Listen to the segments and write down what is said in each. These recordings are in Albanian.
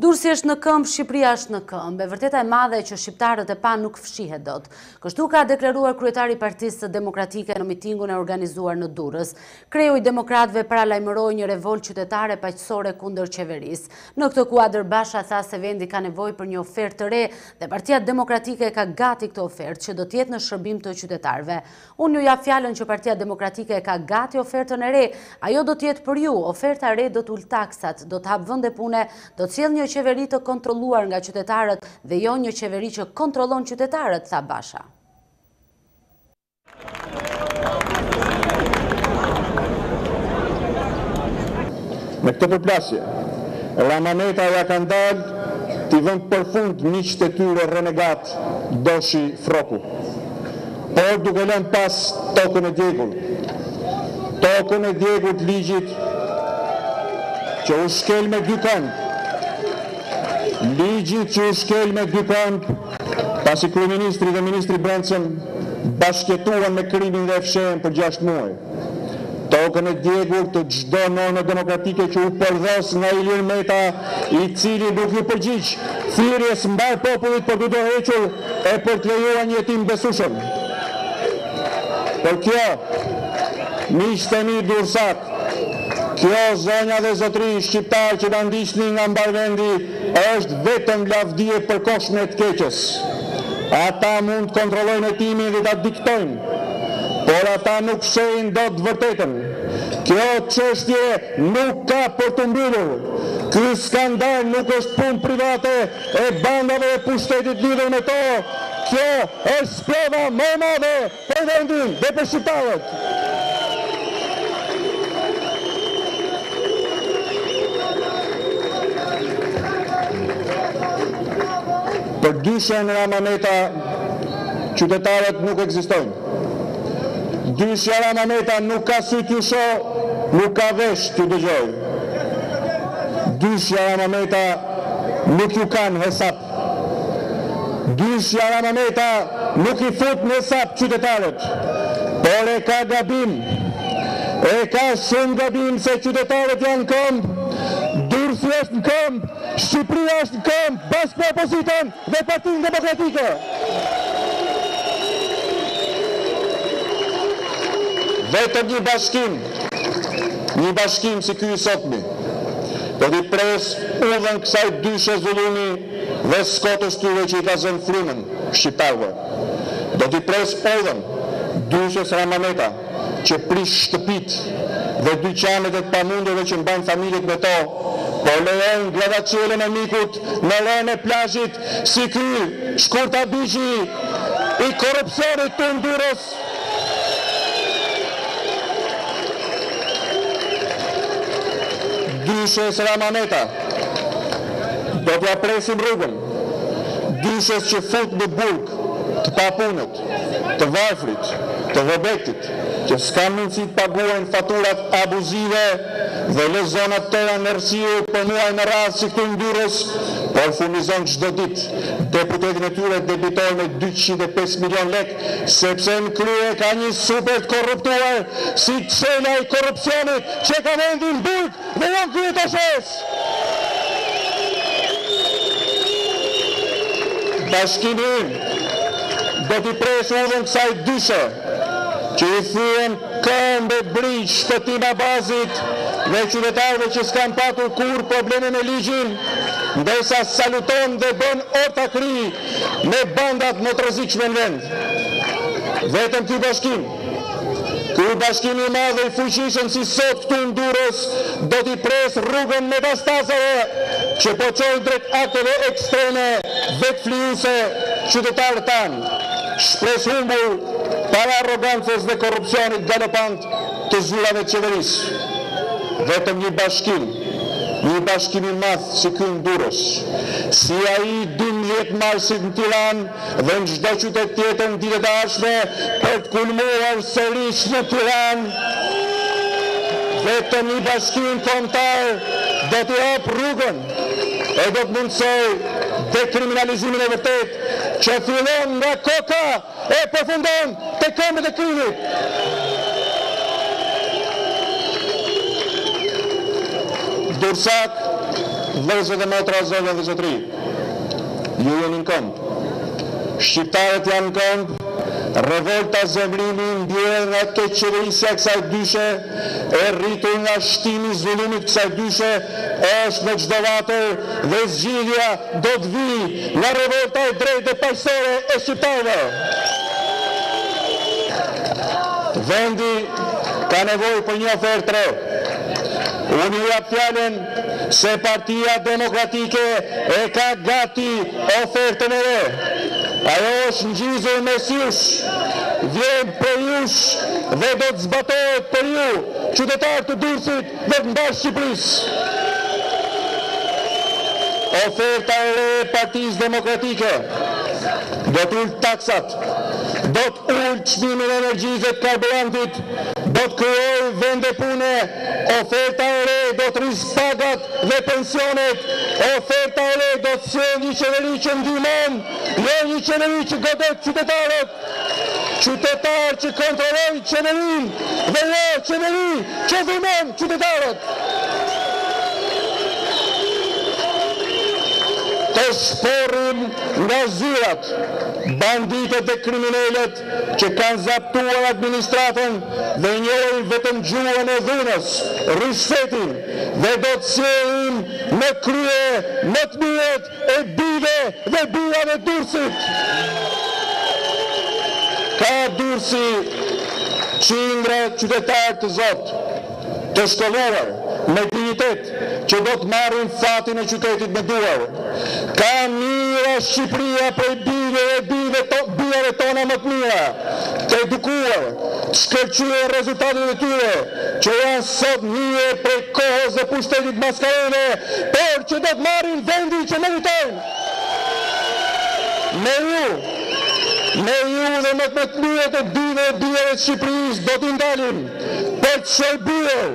Durrësi është në këmbë, Shqipëria është në këmbë. E vërteta e madhe që shqiptarët e panë nuk fshihet dot. Kështu ka deklaruar kryetari i Partisë Demokratike në mitingun e organizuar në Durrës. Kreu i demokratëve paralajmëroi një revoltë qytetare paqësore kundër qeverisë. Në këtë kuadër Basha tha se vendi ka nevojë për një ofertë të re dhe Partia Demokratike e ka gati këtë ofertë, që do të jetë në shërbim të qytetarëve. Unë ju jap fjalën që Partia Demokratike e ka gati ofertën e re. Ajo do të jetë për ju. Oferta e re do të ulë taksat, do të hapë vende pune, do të sjellë një qeveri të kontrolluar nga qytetarët dhe jo një qeveri që kontrollon qytetarët, tha Basha. Me këtë përplasje, Rama Meta ia kanë dalë t'i vënë përfund miqtë e tyre renegatë Doshi Frroku. Por duke lënë pas tokën e djegur, tokën e djegur të ligjit që u shkel me dy këmbë, ligjit që u shkel me dy këmbë, pasi kryeministri dhe ministri i brendshëm bashkëjetuan me krimin dhe e fshehën për gjashtë muaj, tokën e djegur të çdo norme demokratike që u përdhos nga Ilir Meta, i cili nuk iu përgjigj thirrjes mbarë popullit për t'u dorëhequr e për të lejuar një hetim të besueshëm. Por kjo, miqtë e mi durrsakë, kjo zonja dhe zotërinj shqiptarë që na ndiqni nga mbarë vendi, është vetëm lavdia e përkohshme e së keqes. Ata mund të kontrollojnë hetimin dhe ta diktojnë, por ata nuk e fshehin dot të vërtetën. Kjo çështje nuk ka për t'u mbyllur. Ky skandal nuk është punë private, e bandave e pushtetit të lidhur me to, kjo është sprova më e madhe për vendin dhe për shqiptarët. Për dyshen Rama Meta, qytetarët nuk ekzistojnë. Dyshja Rama Meta nuk ka sy t'ju shohë, nuk ka vesh t'ju dëgjojë. Dyshja Rama Meta nuk ju ka në hesap. Dyshja Rama Meta nuk i fut në hesap qytetarët. Por e ka gabim. E ka shumë gabim se qytetarët janë në këmbë. Durrësi është në këmbë. Shqipëria është në këmbë. Bashkë me opozitën dhe Partinë Demokratike. Vetëm një bashkim, një bashkim si ky i sotmi, do t'i presë udhën kësaj dyshe zullumi dhe skotës së tyre që i ka zënë frymën shqiptarëve. Do t'i presë udhën dyshes Rama-Meta që prish shtëpitë dhe dyqanet e të pamundurve që mbajnë familjet me to, po lejojnë gradaçielën e mikut në rërën e plazhit si ky Shkurt Abixhiu i korrupsionit këtu në Durrës. Dyshes Rama-Meta. Do t'ia presim rrugën. Dyshes që fut në burg të papunët. të varfrit, të vobektit, që s'kanë mundësi të paguajnë faturat abuzive dhe lë zona të tëra në errësirë për muaj me radhë si këtu në Durrës, po e furnizon çdo ditë deputetin e tyre debitor me dyqind e pesë milionë lekë, sepse në krye ka një super të korruptuar si Çela i korrupsionit që ka vendin në burg! Në vend kryetases! Bashkimi do t'i presë udhën kësaj dyshe që i thyen këmbë e brinjë Shpëtim Abazit dhe qytetarëve që s'kanë patur kurrë probleme me ligjin, ndërsa saluton dhe bën ortakëri me bandat më të rrezikshme në vend. Vetëm ky bashkim Ky bashkim i madh dhe i fuqishëm si sot këtu në Durrës do t'i presë rrugën metastazeve që po çojnë drejt akteve ekstreme, vetëflijuese qytetarët tanë shpresëhumbur para arrogancës dhe korrupsionit galopant të zyrave të qeverisë. Vetëm një bashkim, një bashkim i madh si ky në Durrës, si ai i dymbëdhjetë marsit në Tiranë, dhe në çdo qytet tjetër në ditët e ardhshme për të kulmuar sërish në Tiranë. Vetëm një bashkim kombëtar do t'i hapë rrugën e do të mundësojë dekriminalizimin e vërtetë që fillon nga koka e përfundon te këmbët e krimit. Durrsakë, vëllezër e motra, zonja dhe zotërinj. Ju jeni në këmbë. Shqiptarët janë në këmbë. Revolta zemërimi i mbjellë nga keqqeverisja e kësaj dyshe, e rritur nga shtimi i zullumit të kësaj dyshe, është në çdo vatër dhe zgjidhja do të vijë nga revolta e drejtë dhe paqësore e shqiptarëve. Vendi ka nevojë për një ofertë të re. Unë ju jap fjalën se Partia Demokratike e ka gati ofertën e re. Ajo është ngjizur mes jush, vjen prej jush dhe do të zbatohet për ju, qytetarë të Durrësit dhe të mbarë Shqipërisë. Oferta e re e Partisë Demokratike do të ulë taksat, do të ulë çmimin e energjisë dhe të karburantit, do të krijojë vende pune, Oferta e re do të rrisë pagat dhe pensionet. Oferta e re do të sjellë një qeveri që ndihmon, jo një qeveri që godet qytetarët. Qytetarë që kontrollojnë qeverinë dhe jo qeveri që dhunon qytetarët. Të shporrim nga zyrat banditët dhe kriminelët që kanë zaptuar administratën dhe njohin vetëm gjuhën e dhunës, ryshfetin dhe do të sjellim në krye më të mirët e bijve dhe bijave të Durrësit. Ka Durrësi qindra qytetarë të zotë, të shkolluar, me dinjitet, që do të marrin fatin e qytetit në duar. Ka mijëra Shqipëria prej bijve dhe bijve to, bijave tona më të mira, të edukuar, të shkëlqyer në rezultatet e tyre, që janë sot në hije prej kohës dhe pushtetit të maskarenjve, por që do të marrin vendin që meritojnë. Me ju, me ju dhe me të më të mirët e bijve e bijave të Shqipërisë do t'i ndalim. për të shërbuar,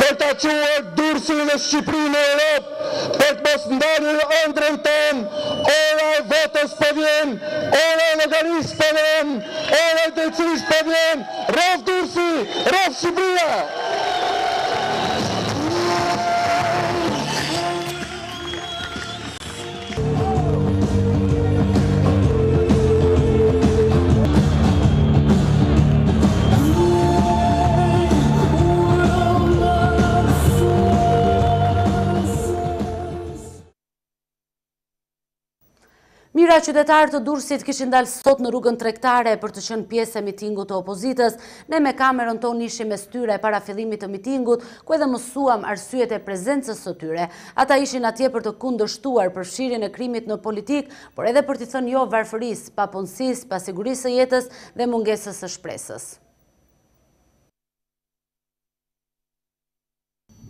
për ta çuar Durrësin dhe Shqipërinë në Europë, për të mos ndalur ëndrrën tonë, ora e votës po vjen, ora e llogarisë po vjen, ora e drejtësisë po vjen, rroftë Durrësi, rroftë Shqipëria! Mijëra qytetarë të Durrësit kishin dalë sot në rrugën tregtare për të qenë pjesë e mitingut të opozitës. Ne me kamerën tonë ishim mes tyre para fillimit të mitingut, ku edhe mësuam arsyet e prezencës së tyre. Ata ishin atje për të kundërshtuar përfshirjen e krimit në politikë, por edhe për t'i thënë jo varfërisë, papunësisë, pasigurisë së jetës dhe mungesës së shpresës.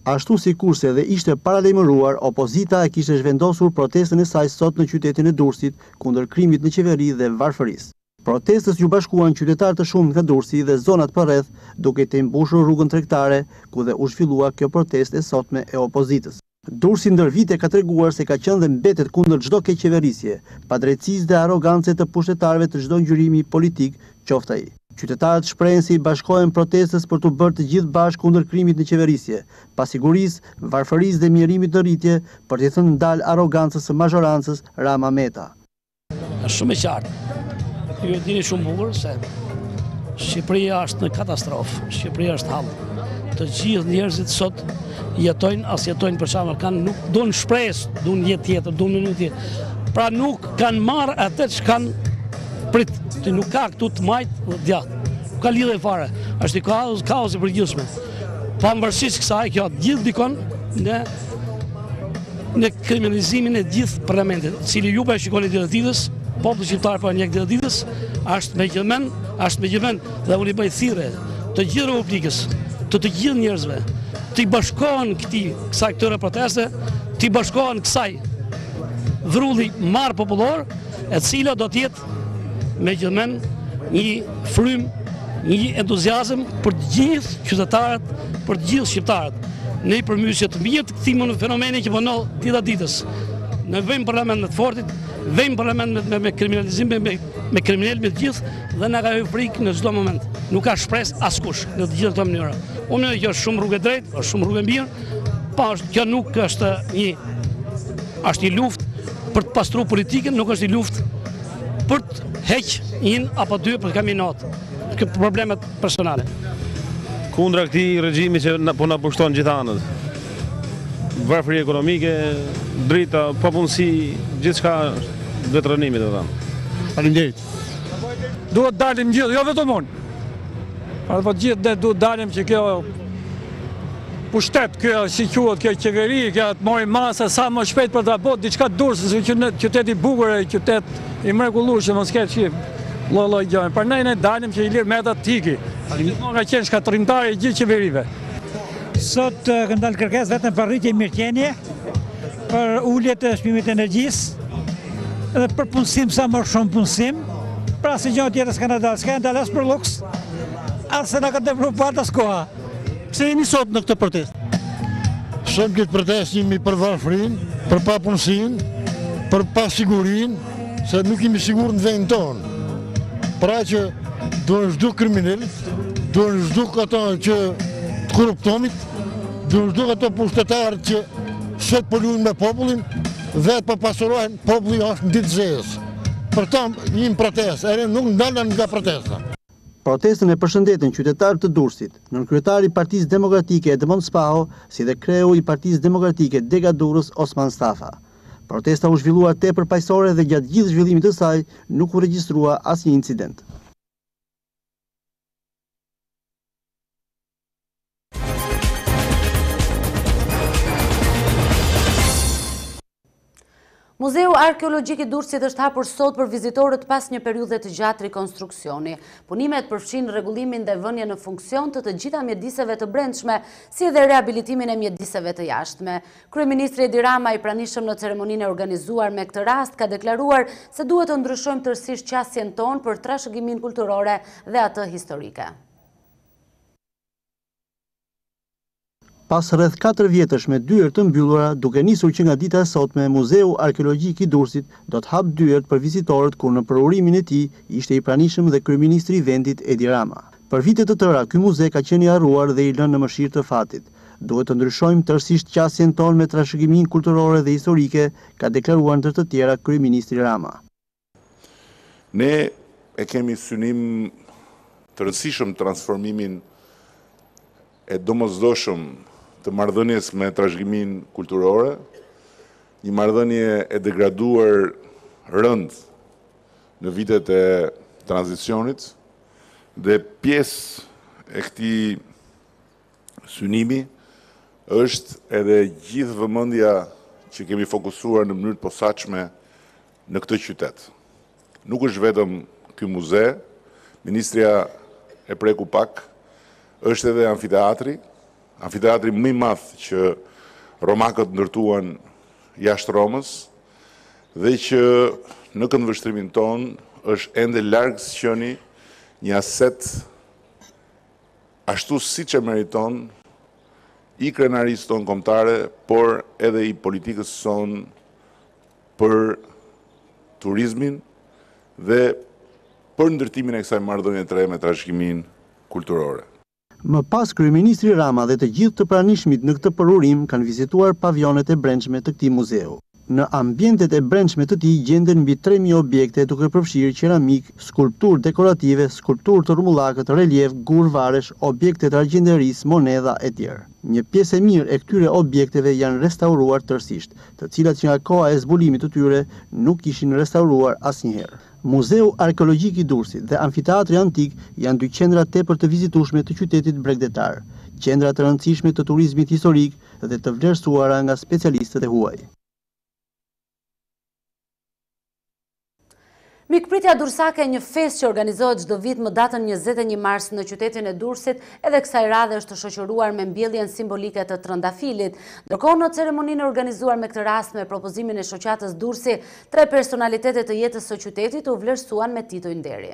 Ashtu sikurse dhe ishte paralajmëruar, opozita e kishte zhvendosur protestën e saj sot në qytetin e Durrësit kundër krimit në qeveri dhe varfërisë. Protestës iu bashkuan qytetarë të shumtë nga Durrësi dhe zonat përreth, duke tejmbushur rrugën tregtare, ku dhe u zhvillua kjo protestë e sotme e opozitës. Durrësi ndër vite ka treguar se ka qenë dhe mbetet kundër çdo keqqeverisjeje, padrejtësisë dhe arrogance të pushtetarëve të çdo ngjyrimi politik qoftë ai. Qytetarët shprehen se i bashkohen protestës për t'u bërë të gjithë bashkë kundër krimit në qeverisje, pasigurisë, varfërisë dhe mjerimit në rritje, për t'i thënë ndal arrogancës së mazhorancës Rama-Meta. Është shumë e qartë. Ju e dini shumë bukur se Shqipëria është në katastrofë, Shqipëria është hall. Të gjithë njerëzit sot jetojnë, as jetojnë për çfarë kanë, nuk duan shpresë, duan jetë tjetër, duan një tjetër. Pra nuk kanë marrë atë që kanë prit, ti nuk ka këtu të majtë dhe djathtë. Nuk ka lidhje fare, është i kaos, kaos i përgjithshëm. Pa më kësaj, kjo gjithë dikon në Në kriminalizimin e gjithë parlamentit, cili ju po e shikoni dita-ditës, populli shqiptar po e ndjek dita-ditës, është me gjithë mend, është me gjithë mend, dhe unë i bëj thirrje, të gjithë republikës, të të gjithë njerëzve, t'i bashkohen këtij, kësaj këtyre proteste, t'i bashkohen kësaj vrulli mbarëpopullor, e cila do të jetë Me gjithë mend, një frymë, një entuziazëm për të gjithë qytetarët, për të gjithë shqiptarët. Një përmbysje të mirë të këtij fenomeni që përno po dita ditës. Na vijnë në parlament me të fortit, vijnë në parlament me, me kriminalizim, me, me kriminelë me të gjithë, dhe nga ka ju frikë në gjithë moment. Nuk ka shpresë askush në të gjithë të mënyra. Unë e kjo shumë rrugë e drejtë, është shumë rrugë e mirë, pa po, është, kjo nuk është një Është një luftë për të pastru politikën, nuk është një luftë për të heq një apo dy për të kam i natë, këtë problemet personale. Kundra këtij regjimi që po na pushton gjitha anët, varfri ekonomike, drita, papunësi, gjithçka vetërënimi të thamë. Faleminderit. Duhet të dalim gjithë, jo vetëm unë. Arë po gjithë ne duhet të dalim që kjo pushtet, kjo si quhet, kjo qeveri, kjo të marri masa, sa më shpejt për ta bërë, diçka të durë, se që një qytet i bukur e qytet i mrekullueshëm s'ka të që lloj-lloj gjëra. Për ne ne dalim që Ilir Meta të iki. Ai gjithmonë ka qenë shkatërrimtari i gjithë qeverive. Sot kena dalë kërkesë vetëm për rritje mirëqenie, Për ulje të çmimit të energjisë, dhe për punësim sa më shumë punësim, pra asgjë tjetër s'kena dalë, s'kena dalë as për luks, as se në këtë dëmru partë asë koha. Pse jeni sot në këtë protest? Në këtë protestë jemi për varfrinë, për papunësinë, për pasigurinë, se nuk jemi sigurt në vend tonë. Pra që duhen zhduk kriminelët, duhen zhduk ato që të korruptumit, Dhe ata pushtetarët që sheh po luajnë me popullin dhe po pasurohen, populli është në ditë të zezë. Për atë jam në protestë, edhe nuk ndalem nga protesta. Protestën e përshëndetën qytetarë të Durrësit, nënkryetari i Partisë Demokratike Edmond Spaho, si dhe kreu i Partisë Demokratike Dega Durrës Osman Stafa. Protesta u zhvillua tepër paqësore dhe gjatë gjithë zhvillimit të saj nuk u regjistrua asnjë incident. Muzeu Arkeologjik i Durrësit është hapur sot për vizitorët pas një periudhe të gjatë rikonstruksioni. Punimet përfshin rregullimin dhe vënien në funksion të të gjitha mjediseve të brendshme, si edhe rehabilitimin e mjediseve të jashtme. Kryeministri Edi Rama i pranishëm në ceremoninë e organizuar me këtë rast ka deklaruar se duhet të ndryshojmë tërësisht qasjen tonë për trashëgiminë kulturore dhe atë historike. Pas rreth katër vjetësh me dyer të mbyllura, duke nisur që nga dita e sotme, Muzeu Arkeologjik i Durrësit do të hapë dyert për vizitorët kur në përurimin e tij ishte i pranishëm dhe kryeministri i vendit Edi Rama. Për vite të tëra ky muze ka qenë i harruar dhe i lënë në mëshirë të fatit. Duhet të ndryshojmë tërësisht qasjen tonë me trashëgiminë kulturore dhe historike, ka deklaruar ndër të tjera kryeministri Rama. Ne e kemi synim të rëndësishëm transformimin e domosdoshëm të marrëdhënies me trashëgiminë kulturore, një marrëdhënie e degraduar rëndë në vitet e tranzicionit dhe pjesë e këtij synimi është edhe gjithë vëmendja që kemi fokusuar në mënyrë të posaçme në këtë qytet. Nuk është vetëm ky muze, ministrja e preku pak, është edhe amfiteatri, amfiteatri më i madh që romakët ndërtuan jashtë Romës dhe që në këndvështrimin tonë është ende larg së qeni një aset ashtu siç e meriton i krenarisë tonë kombëtare, por edhe i politikës sonë për turizmin dhe për ndërtimin e kësaj marrëdhënie të re me trashëgiminë kulturore. Më pas kryeministri Rama dhe të gjithë të pranishmit në këtë përurim kanë vizituar pavijonet e brendshme të këtij muzeu. Në ambientet e brendshme të tij gjenden mbi tre mijë objekte duke përfshirë qeramikë, skulpturë dekorative, skulpturë të rrumullakët, reliefë, gurë varresh, objekte të argjenderisë, monedha etj. Një pjesë e mirë e këtyre objekteve janë restauruar tërësisht, të cilat që nga koha e zbulimit të tyre nuk ishin restauruar asnjëherë. Muzeu Arkeologjik i Durrësit dhe Amfiteatri Antik janë dy qendra tepër të vizitueshme të qytetit bregdetar, qendra të rëndësishme të turizmit historik, dhe të vlerësuara nga specialistët e huaj. Mikpritja Durrsake, një festë që organizohet çdo vit më datën njëzet e një mars në qytetin e Durrësit, edhe kësaj radhe është shoqëruar me mbjelljen simbolike të trëndafilit. Ndërkohë, në ceremoninë e organizuar me këtë rast me propozimin e Shoqatës Durrësi, tre personalitete të jetës së qytetit u vlerësuan me tituj nderi.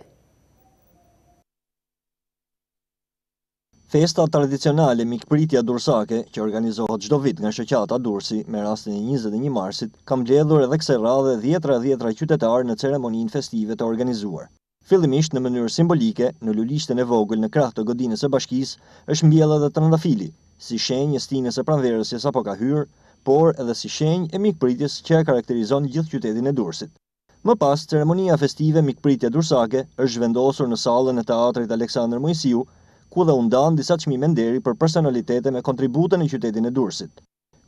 Festa tradicionale Mikpritja Durrsake, që organizohet çdo vit nga Shoqata Durrësi, me rastin e njëzet e një marsit, ka mbledhur edhe kësaj radhe dhjetëra e dhjetëra qytetarë në ceremoninë festive të organizuar. Fillimisht në mënyrë simbolike, në lulishten e vogël në krah të godinës së bashkisë, është mbjellë edhe trëndafili, si shenjë e stinës së pranverës që sapo ka hyrë, por edhe si shenjë e mikpritjes që e karakterizon gjithë qytetin e Durrësit. Më pas, ceremonia festive Mikpritja Durrsake është zhvendosur në sallën e Teatrit Aleksandër Moisiu, ku dhe u ndanë disa çmime nderi për personalitete me kontribute në qytetin e Durrësit.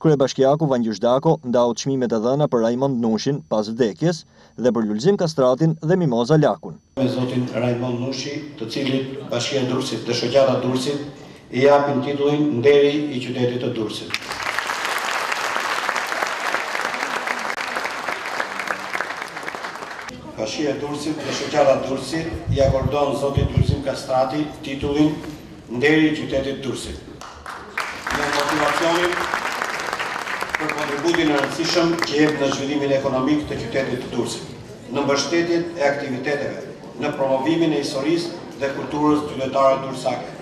Kryebashkiaku Vangjush Dako ndau çmimet e dhëna për Rajmond Nushin pas vdekjes dhe për Lulzim Kastratin dhe Mimoza Lakun. me zotin Rajmond Nushi, të cilit Bashkia e Durrësit dhe Shoqata Durrësit i japin titullin Nderi i Qytetit të Durrësit. Bashkia e Durrësit dhe Shoqata Durrësit i akordon zotit Lulzim Kastrati titullin Nderi i qytetit Durrësit. Me motivacionin për kontributin e rëndësishëm që jep në zhvillimin ekonomik të qytetit të Durrësit, në mbështetjen e aktiviteteve, në promovimin e historisë dhe kulturës qytetare durrsake,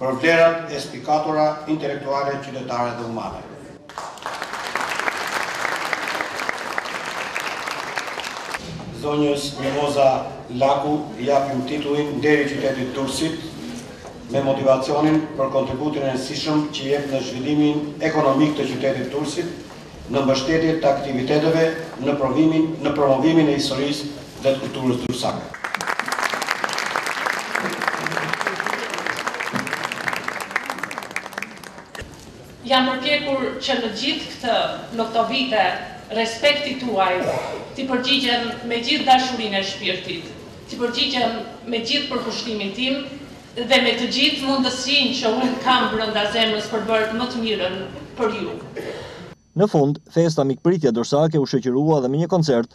për vlerat e spikatura intelektuale qytetare dhe humane. Zonjës Mimoza Laku i japim titullin Nderi Qytetit Durrësit me motivacionin për kontributin e rëndësishëm që jep në zhvillimin ekonomik të qytetit Durrësit në mbështetje të aktiviteteve në promovimin e historisë dhe të kulturës durrsake. Jam përpjekur që në gjithë këtë në këto vite respektit tuaj t'i përgjigjem me gjithë dashurinë e shpirtit, t'i përgjigjem me gjithë përkushtimin tim dhe me të gjithë mundësinë që unë kam brenda zemrës për të bërë më të mirën për ju. Në fund, festa Mikpritja dorsake u shoqërua dhe me një koncert.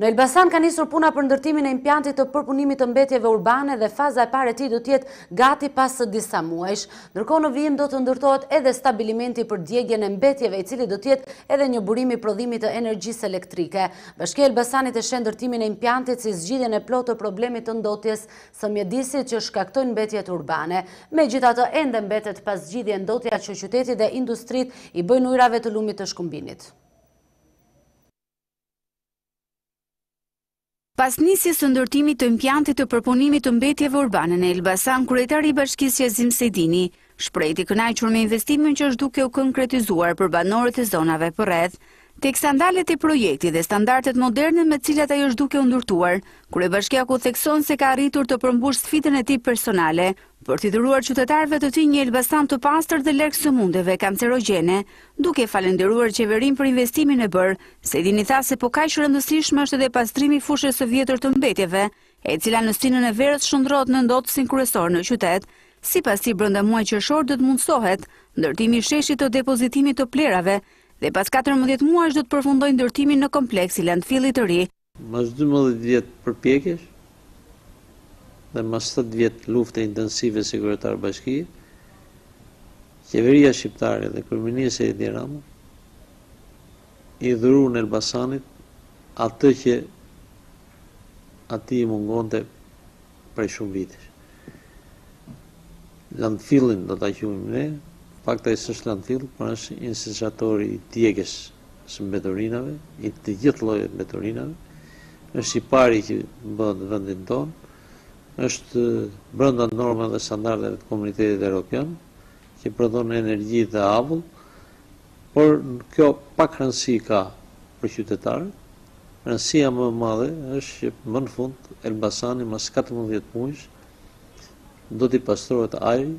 Në Elbasan ka nisur puna për ndërtimin e impiantit të përpunimit të mbetjeve urbane dhe faza e parë e tij do të jetë gati pas disa muajsh. Ndërkohë në vijim do të ndërtohet edhe stabilimenti për djegien e mbetjeve, i cili do të jetë edhe një burim i prodhimit të energjisë elektrike. Bashkia e Elbasanit e sheh ndërtimin e impiantit si zgjidhjen e plotë të problemit të ndotjes së mjedisit që shkaktojnë mbetjet urbane. Megjithatë, ende mbetet pa zgjidhje ndotja që qyteti dhe industritë i bëjnë ujërave të lumit të Shkumbinit. Pas nisjes së ndërtimit të impiantit të përpunimit të mbetjeve urbane në Elbasan, kryetari i bashkisë Qazim Sejdini, shprehet i kënaqur me investimin që është duke u konkretizuar për banorët e zonave përreth, teksa ndalet te projekti dhe standardet moderne me të cilat ai është duke u ndërtuar, kryebashkiaku thekson se ka arritur të përmbushë sfidën e tij personale, për t'i dhuruar qytetarëve të tij një Elbasan të pastër dhe larg sëmundjeve kancerogjene. Duke falënderuar qeverinë për investimin e bërë, Sejdini tha se po kaq e rëndësishme është edhe pastrimi i fushës së vjetër të mbetjeve, e cila në stinën e verës shndërrohet në ndotësin kryesor në qytet. Sipas tij brenda muajit qershor do të mundësohet ndërtimi i sheshit të depozitimit të plehrave dhe pas katërmbëdhjetë muajsh do të përfundojë ndërtimi në kompleks i landfillit të ri. Mas dymbëdhjetë vjet përpjekjesh dhe mas shtatë vjet lufte intensive si kryetar bashkie, qeveria shqiptare dhe kryeministri Edi Rama i dhuruan Elbasanit atë që atij i mungonte prej shumë vitesh. Landfillin do ta quajmë ne, në fakt ai s'është landfill, por është inceneratori i djegies. së mbeturinave, i të gjithë llojeve të mbeturinave. Është i pari që bëhet në vendin tonë. Është brenda normave dhe standardeve të Komunitetit Evropian, që prodhon energji dhe avull, por kjo pak rëndësi ka për qytetarët. Rëndësia më e madhe është që më në fund Elbasani mas 14 mujsh do t'i pastrohet ajri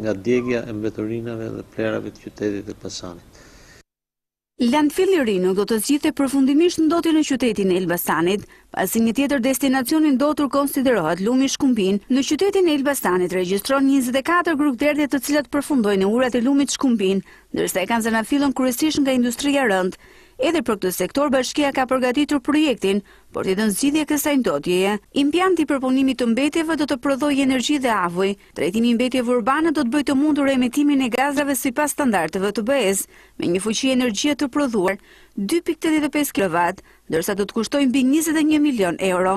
nga djegia e mbeturinave dhe plehrave të qytetit të Elbasanit. Landfilli i ri nuk do të zgjidhte përfundimisht ndotjen në qytetin e Elbasanit, pasi një tjetër destinacion i ndotur konsiderohet lumi Shkumbin. Në qytetin e Elbasanit regjistrohen njëzet e katër grykëderdhje të cilat përfundojnë në ujërat e lumit Shkumbin, ndërsa e kanë zanafillën kryesisht nga industria e rëndë. Edhe për këtë sektor bashkia ka përgatitur projektin, Për t'i dhënë zgjidhje kësaj ndotjeje, impianti i përpunimit të mbetjeve do të prodhojë energji dhe avuj. Trajtimi i mbetjeve urbane do të bëjë të mundur emetimin e gazave sipas standardeve të BE-së, me një fuqi energjie të prodhuar, dy pikë tetëdhjetë e pesë kilowatt, ndërsa do të kushtojë mbi njëzet e një milionë euro.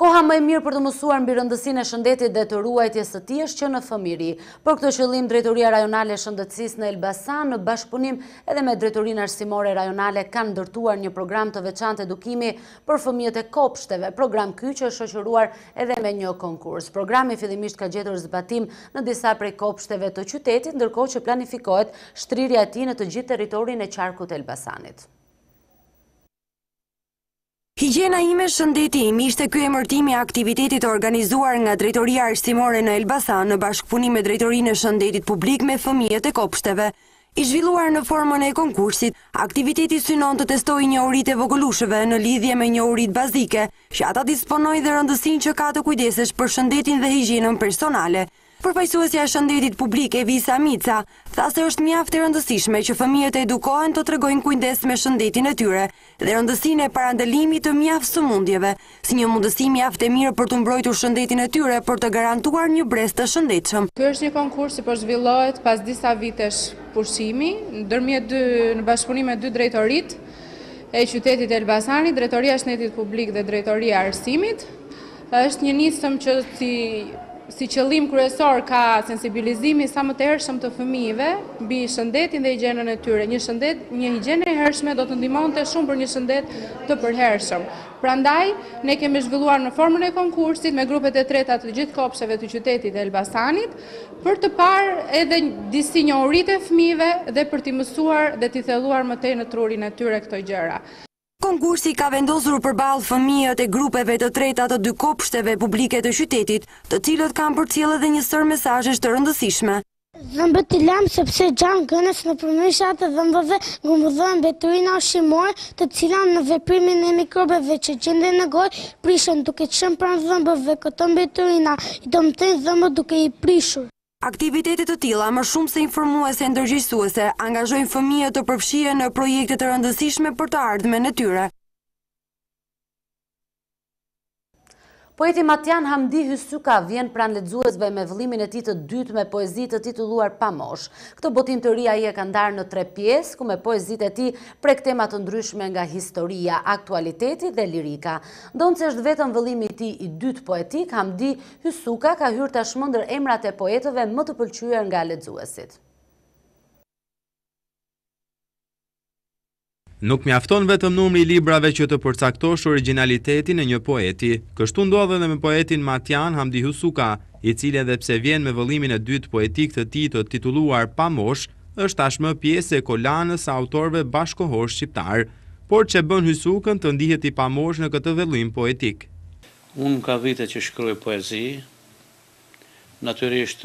Koha më e mirë për të mësuar mbi rëndësinë e shëndetit dhe të ruajtjes së tij është që në fëmijëri. Për këtë qëllim, Drejtoria Rajonale e Shëndetësisë në Elbasan, në bashkëpunim edhe me Drejtorinë Arsimore Rajonale, kanë ndërtuar një program të veçantë edukimi për fëmijët e kopshteve, program ky që është shoqëruar edhe me një konkurs. Programi fillimisht ka gjetur zbatim në disa prej kopshteve të qytetit, ndërkohë që planifikohet shtrirja e tij në të gjithë territorin e qarkut të Elbasanit. Higjiena ime, shëndeti im, ishte ky emërtimi i aktivitetit të organizuar nga Drejtoria Arsimore në Elbasan në bashkëpunim me Drejtorinë e Shëndetit Publik me fëmijët e kopshteve. I zhvilluar në formën e konkursit, aktiviteti synon të testojë njohuritë e vogëlushëve në lidhje me njohuritë bazike që ata disponojnë dhe rëndësinë që ka të kujdesesh për shëndetin dhe higjienën personale, Përfaqësuesja e Shëndetit Publik, Evisa Mica, tha se është mjaft e rëndësishme që fëmijët të edukohen të tregojnë kujdes me shëndetin e tyre dhe rëndësinë e parandalimit të mjaft sëmundjeve, si një mundësi mjaft e mirë për të mbrojtur shëndetin e tyre për të garantuar një brez të shëndetshëm. Ky është një konkurs që po zhvillohet pas disa vitesh pushimi, ndërmjet dy, në bashkëpunim me dy drejtoritë e qytetit të Elbasanit, Drejtoria e Shëndetit Publik dhe Drejtoria e Arsimit, Është një nismë që si si qëllim kryesor ka sensibilizimin sa më të hershëm të fëmijëve mbi shëndetin dhe higjienën e tyre. Një shëndet, një higjienë e hershme do të ndihmonte shumë për një shëndet të përhershëm. Prandaj, ne kemi zhvilluar në formën e konkursit me grupet e treta të gjithë kopshteve të qytetit të Elbasanit për të parë edhe disi njohuritë e fëmijëve dhe për t'i mësuar dhe t'i thelluar më tej në trurin e tyre këto gjëra. Konkursi ka vendosur përballë fëmijët e grupeve të treta të dy kopshteve publike të qytetit, të cilët kanë përcjellë edhe një sërë mesazhesh të rëndësishme. Dhëmbët i lamë sepse gjatë ngrënies nëpërmjet dhëmbëve grumbullohen mbeturina ushqimore, të cilat nën veprimin e mikrobeve që gjenden në gojë, prishen duke qenë pranë dhëmbëve, këto mbeturina i dëmtojnë dhëmbët duke i prishur. Aktivitete të tilla, më shumë se informuese e ndërgjegjësuese, angazhojnë fëmijët të përfshihen në projekte të rëndësishme për të ardhmen e tyre. Poeti matjan Hamdi Hysuka vjen pranë lexuesve me vëllimin e tij të dytë me poezi të titulluar Pa moshë. Këtë botim të ri ai e ka ndarë në tre pjesë, ku me poezitë e tij prek tema të ndryshme nga historia, aktualiteti dhe lirika. Ndonëse është vetëm vëllimi i tij i dytë poetik, Hamdi Hysuka ka hyrë tashmë ndër emrat e poetëve më të pëlqyer nga lexuesit. Nuk mjafton vetëm numri i librave që të përcaktosh origjinalitetin e një poeti. Kështu ndodh edhe me poetin matjan Hamdi Hysuka, i cili edhe pse vjen me vëllimin e dytë poetik të tij të titulluar Pa moshë, është tashmë pjesë e kolanës së autorëve bashkëkohorë shqiptarë. Por ç'e bën Hysukën të ndihet i pamoshë në këtë vëllim poetik? Unë ka vite që shkruaj poezi, natyrisht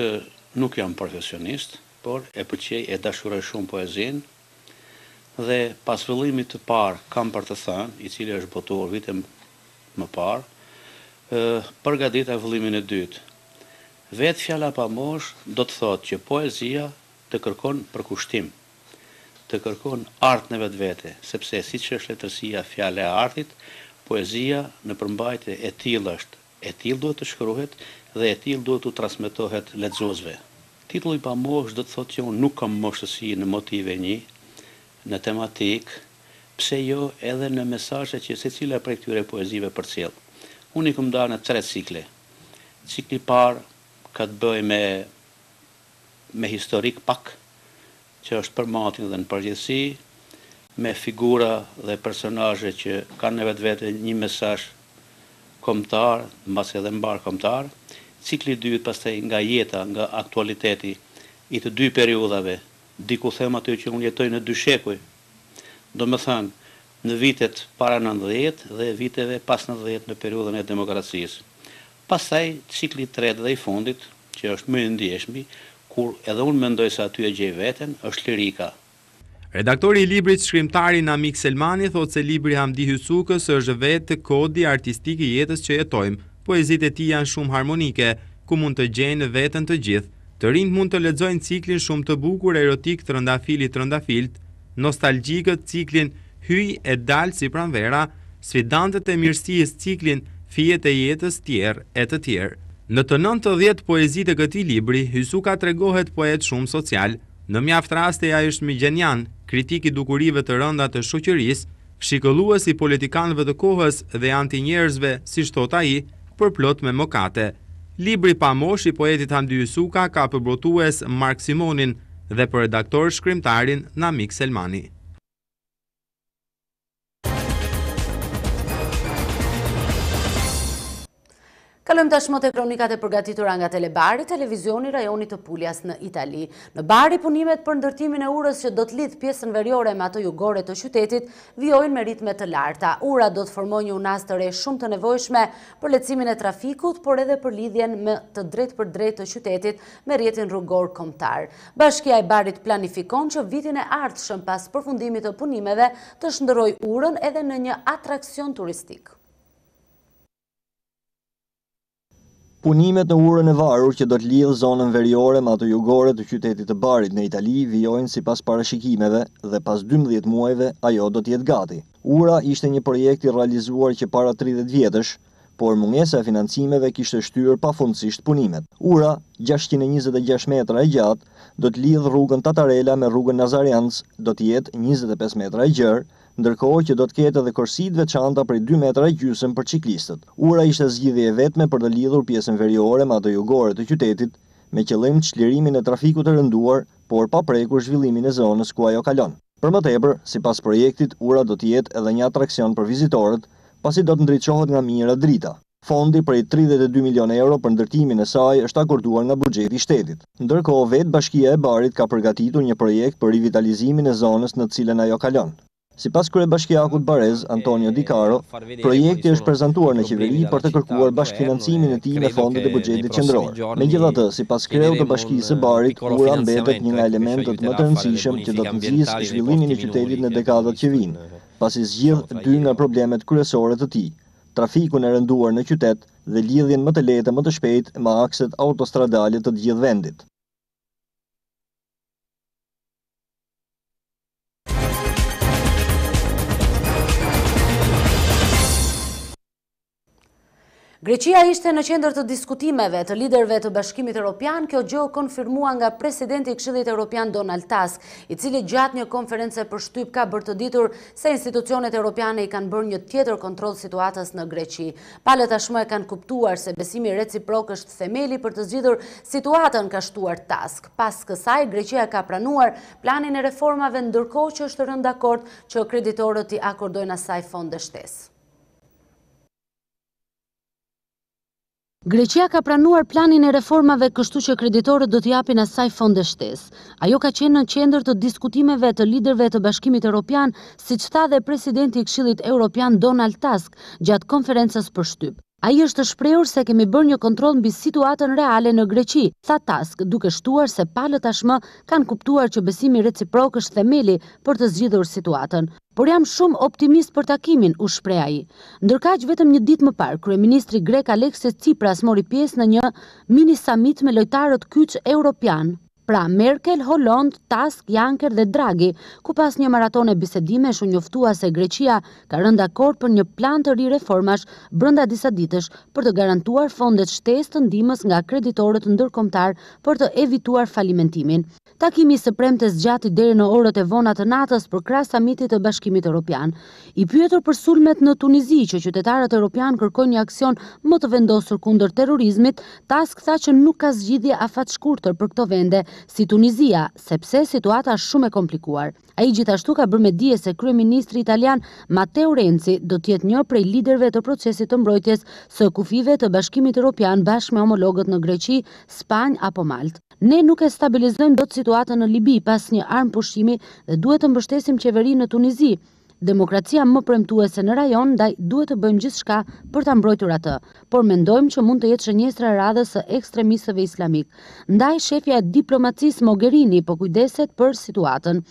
nuk jam profesionist, por e pëlqej e dashuroj shumë poezinë dhe pas vëllimit të parë Kam për të thënë, i cili është botuar vite më parë, përgatita vëllimin e dytë. Vetë fjala Pa moshë do të thotë që poezia të kërkon përkushtim. të kërkon art në vetvete, sepse siç është letërsia fjalë e artit, poezia në përmbajtje e tillë është, e tillë duhet të shkruhet dhe e tillë duhet t'u transmetohet lexuesve. Titulli Pa moshë do të thotë që unë nuk kam moshësi në motive një, në tematikë, pse jo edhe në mesazhet që secila prej këtyre poezive përcjell. Unë i kam ndarë në tre cikle. Cikli i parë ka të bëjë me me historik pak që është për Matin edhe në përgjithësi, me figura dhe personazhe që kanë në vetvete një mesazh kombëtar, mbase edhe mbarëkombëtar. Cikli i dytë pastaj nga jeta, nga aktualiteti i të dy periudhave, diku them aty që unë jetoj në dy shekuj, domethënë në vitet para nëntëdhjetë dhe viteve pas nëntëdhjetë në periudhën e demokracisë. Pastaj cikli i tretë dhe i fundit, që është më i ndjeshmi, ku edhe unë mendoj se aty e gjej veten, është lirika. Redaktori i librit, shkrimtari Namik Selmani thotë se libri i Hamdi Hysukës është vetë kodi artistik i jetës që jetojmë. Poezitë e tij janë shumë harmonike, ku mund të gjejnë veten të gjithë. Të rinjtë mund të lexojnë ciklin shumë të bukur erotik Trëndafilit trëndafiltë, nostalgjikët ciklin, Hyj e dal si pranvera, sfidantët e mirësisë ciklin Fijet e jetës tjerë e të tjerë. Në të nëntëdhjetë poezitë e këtij libri, Hysuka tregohet poet shumë social. Në mjaft raste ai është migjenian, kritik i dukurive të rënda të shoqërisë, fshikullues i politikanëve të kohës dhe antinjerëzve, siç thotë ai, përplot me mëkate. Libri Pa moshë i poetit Hamdi Hysuka ka për botues Mark Simonin dhe për redaktor shkrimtarin Namik Selmani. Kalojmë tashmë te kronikat e përgatitura nga Telebari, televizioni i rajonit të Puljas në Itali. Në Bari punimet për ndërtimin e urës që do të lidhë pjesën veriore me atë jugore të qytetit, vijojnë me ritme të larta. Ura do të formojë një unazë të re shumë të nevojshme për lehtësimin e trafikut, por edhe për lidhjen më të drejtpërdrejtë të qytetit me rrjetin rrugor kombëtar. Bashkia e Barit planifikon që vitin e ardhshëm pas përfundimit të punimeve të shndërrojë urën edhe në një atraksion turistik. Punimet në urën e varur që do të lidhë zonën veriore me atë jugore të qytetit të Barit në Itali vijojnë sipas parashikimeve dhe pas dymbëdhjetë muajve ajo do të jetë gati. Ura ishte një projekt i realizuar që para tridhjetë vjetësh, por mungesa e financimeve kishte shtyrë pafundësisht punimet. Ura, gjashtëqind e njëzet e gjashtë metra e gjatë, do të lidhë rrugën Tatarela me rrugën Nazariantz, do të jetë njëzet e pesë metra e gjerë, ndërkohë që do të ketë edhe korsi të veçanta prej dy metra e gjysmë për çiklistët. Ura ishte zgjidhja e vetme për të lidhur pjesën veriore me atë jugore të qytetit, me qëllim çlirimin e trafikut të rënduar, por pa prekur zhvillimin e zonës ku ajo kalon. Për më tepër, sipas projektit, ura do të jetë edhe një atraksion për vizitorët, pasi do të ndriçohet nga mijëra drita. Fondi prej tridhjetë e dy milionë euro për ndërtimin e saj është akorduar nga buxheti i shtetit. Ndërkohë, vetë Bashkia e Barit ka përgatitur një projekt për rivitalizimin e zonës në të cilën ajo kalon. Sipas kryebashkiakut barez, Antonio Decaro, Projekti është prezantuar në Qeveri për të kërkuar bashkëfinancimin e tij me fondet e buxhetit qendror. Megjithatë, sipas kreut të Bashkisë së Barit, ura mbetet një nga elementët më të rëndësishëm që do të nxisë zhvillimin e qytetit në dekadat që vijnë, pasi zgjidh dy nga problemet kryesore të tij, trafikun e rënduar në qytet dhe lidhjen më të lehtë e më të shpejtë me akset autostradale të të gjithë vendit. Greqia ishte në qendër të diskutimeve të liderëve të Bashkimit Europian, kjo gjë u konfirmua nga presidenti i Këshillit Europian Donald Tusk, i cili gjatë një konference për shtyp ka bërë të ditur se institucionet europiane i kanë bërë një tjetër kontroll situatës në Greqi. Palët tashmë e kanë kuptuar se besimi reciprok është themeli për të zgjidhur situatën, ka shtuar Tusk. Pas kësaj, Greqia ka pranuar planin e reformave ndërkohë që është rënë dakord që kreditorët t'i akordojnë asaj fonde shtesë. Greqia ka pranuar planin e reformave kështu që kreditorët do t'i japin asaj fonde shtesë. Ajo ka qenë në qendër të diskutimeve të liderëve të Bashkimit Europian, siç tha dhe presidenti i Këshillit Europian Donald Tusk gjatë konferencës për shtyp. Ai është shprehur se kemi bërë një kontroll mbi situatën reale në Greqi, tha Tusk, duke shtuar se palët tashmë kanë kuptuar që besimi reciprok është themeli për të zgjidhur situatën. Por jam shumë optimist për takimin, u shpreh ai. Ndërkaq, vetëm një ditë më parë, kryeministri grek Alexis Tsipras mori pjesë në një mini-samit me lojtarët kyç europianë. Pra, Merkel, Hollande, Tusk, Juncker dhe Draghi, ku pas një maratone bisedimesh u njoftua se Greqia ka rënë dakord për një plan të ri reformash brenda disa ditësh për të garantuar fondet shtesë të ndihmës nga kreditorët ndërkombëtarë për të evituar falimentimin. Takimi i së premtes zgjati deri në orët e vona të natës përkrahas samitit të Bashkimit Europian. I pyetur për sulmet në Tunizi që qytetarët europianë kërkojnë një aksion më të vendosur kundër terrorizmit, Tusk tha që nuk ka zgjidhje afatshkurtër për këto vende si Tunizia, sepse situata është shumë e komplikuar. Ai gjithashtu ka bërë me dije se kryeministri italian Matteo Renzi do të jetë një prej liderëve të procesit të mbrojtjes së kufijve të Bashkimit Europian bashkë me homologët në Greqi, Spanjë apo Maltë. Ne nuk e stabilizojmë dot situatën në Libi pas një armëpushimi dhe duhet të mbështesim qeverinë në Tunizi, demokracia më premtuese në rajon, ndaj duhet të bëjmë gjithçka për ta mbrojtur atë, por mendojmë që mund të jetë shënjestra e radhës së ekstremistëve islamikë. Ndaj, shefja e diplomacisë Mogherini po kujdeset për situatën.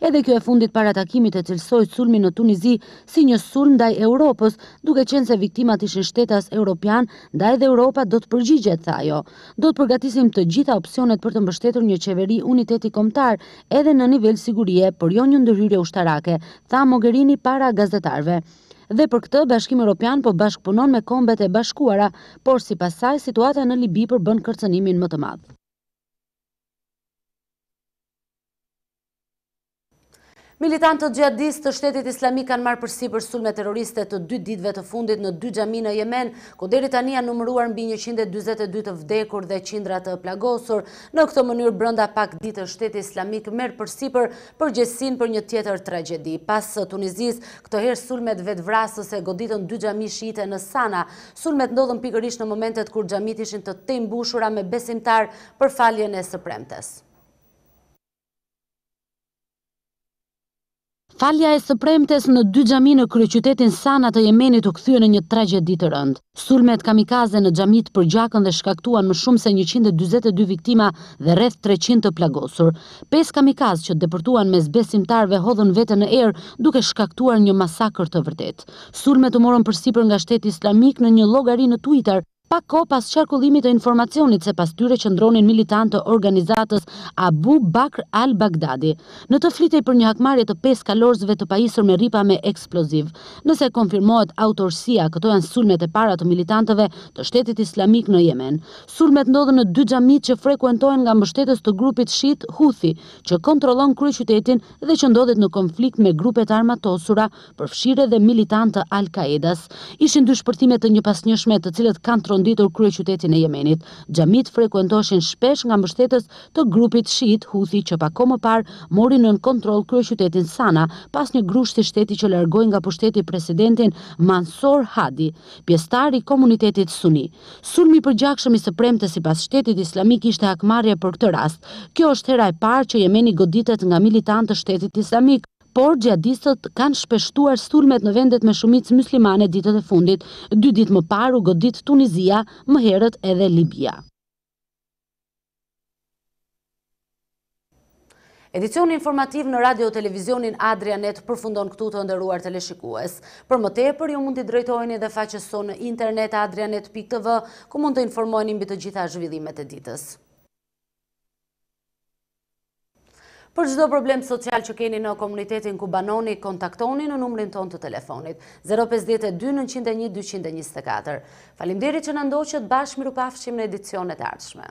Edhe kjo e fundit para takimit e cilësoi sulmin në Tunizi si një sulm ndaj Europës, duke qenë se viktimat ishin shtetas europianë, ndaj dhe Europa do të përgjigjet, tha ajo. Do të përgatisim të gjitha opsionet për të mbështetur një qeveri uniteti kombëtar, edhe në nivel sigurie, por jo një ndërhyrje ushtarake, tha Mogherini para gazetarëve. Dhe për këtë, Bashkimi Europian po bashkëpunon me Kombet e Bashkuara, por sipas saj, situata në Libi përbën kërcënimin më të madh. Militantët xhihadistë të Shtetit Islamik kanë marrë përsipër sulme terroriste të dy ditëve të fundit në dy xhami në Jemen, ku deri tani janë numëruar mbi njëqind e dyzet e dy të vdekur dhe qindra të plagosur. Në këtë mënyrë, brenda pak ditësh Shteti Islamik merr përsipër përgjegjësinë për një tjetër tragjedi. Pas Tunizisë, këtë herë sulmet vetëvrasëse goditën dy xhami shiite në Sana. Sulmet ndodhën pikërisht në momentet kur xhamitë ishin të tejmbushura me besimtarë për faljen e së premtes. Falja e së premtes në dy xhami në kryeqytetin Sana të Jemenit u kthye në një tragjedi të rëndë. Sulmet kamikaze në xhamitë përgjakën dhe shkaktuan më shumë se njëqind e dyzet e dy viktima dhe rreth treqind të plagosur. Pesë kamikazë që depërtuan mes besimtarëve hodhën veten në erë, duke shkaktuar një masakër të vërtetë. Sulmet u morën përsipër nga Shteti Islamik në një llogari në Twitter, Pak kohë pas qarkullimit të informacionit se pas tyre qëndronin militantë të organizatës Abu Bakr al-Baghdadi, në të flitej për një hakmarrje të pesë kalorësve të pajisur me rripa me eksploziv. Nëse konfirmohet autorësia, këto janë sulmet e para të militantëve të Shtetit Islamik në Jemen. Sulmet ndodhën në dy xhamitë që frekuentohen nga mbështetës të grupit shiit Houthi, që kontrollon kryeqytetin dhe që ndodhet në konflikt me grupe të armatosura përfshirë dhe militantë të Al-Kaedas, ishin dy shpërthime të njëpasnjëshme të cilat kanë tronditur kryeqytetin e Jemenit. Xhamitë frekuentoheshin shpesh nga mbështetës të grupit shiit Houthi që pak kohë më parë mori nën kontroll kryeqytetin Sana pas një grushti shteti që largoi nga pushteti presidentin Mansour Hadi, pjesëtar i komunitetit suni. Sulmi i përgjakshëm i së premtes sipas Shtetit Islamik ishte hakmarrje për këtë rast. Kjo është hera e parë që Jemeni goditet nga militantë të Shtetit Islamik, Por xhihadistët kanë shpeshtuar sulmet në vendet me shumicë myslimane ditët e fundit. Dy ditë më parë u godit Tunizia, më herët edhe Libia. Edicioni informativ në radio televizionin Adrianet përfundon këtu të nderuar teleshikues. Për më tepër, ju mund t'i drejtoheni dhe faqës sonë në internet adrianet.tv, ku mund të informoheni mbi të gjitha zhvillimet e ditës. Për çdo problem social që keni në komunitetin ku banoni, kontaktoni në numrin tonë të telefonit 052 901 224. Faleminderit që na ndoqët bashkë mirupafshim në edicionet e ardhshme.